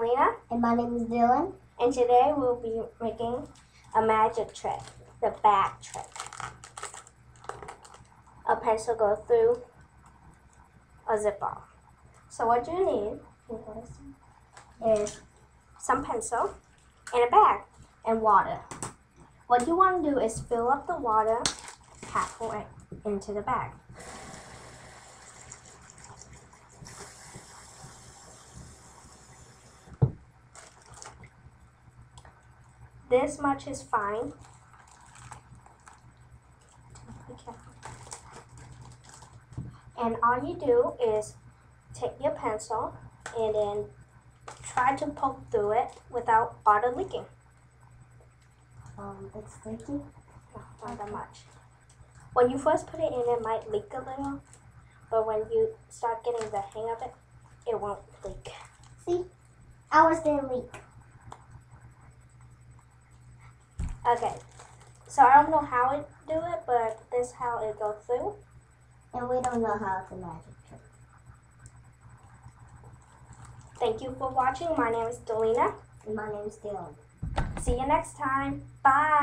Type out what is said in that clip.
Lena, And my name is Dylan. and today we'll be making a magic trick, the bag trick. A pencil goes through a zipper. So what you need is some pencil and a bag and water. What you want to do is fill up the water halfway into the bag. This much is fine. And all you do is take your pencil and then try to poke through it without water leaking. Um, it's sticky. No, not that much. When you first put it in, it might leak a little, but when you start getting the hang of it, it won't leak. See? Ours didn't leak. Okay, so I don't know how it do it, but this is how it goes through. And we don't know how it's a magic trick. Thank you for watching. My name is Dalena. And my name is Dylan. See you next time. Bye.